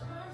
Perfect.